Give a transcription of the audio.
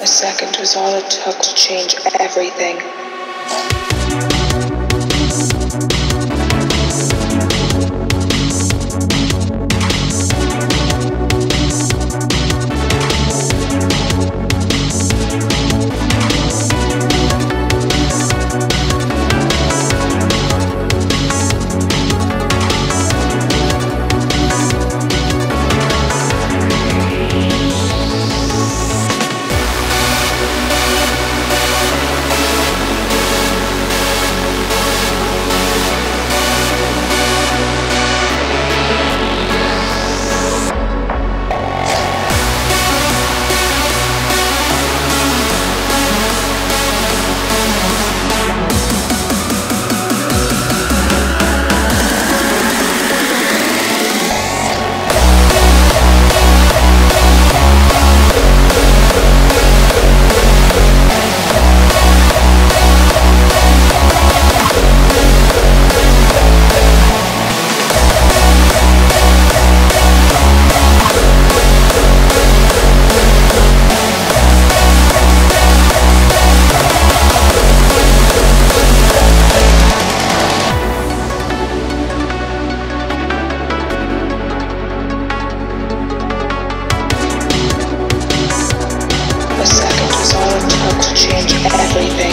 A second was all it took to change everything. change everything.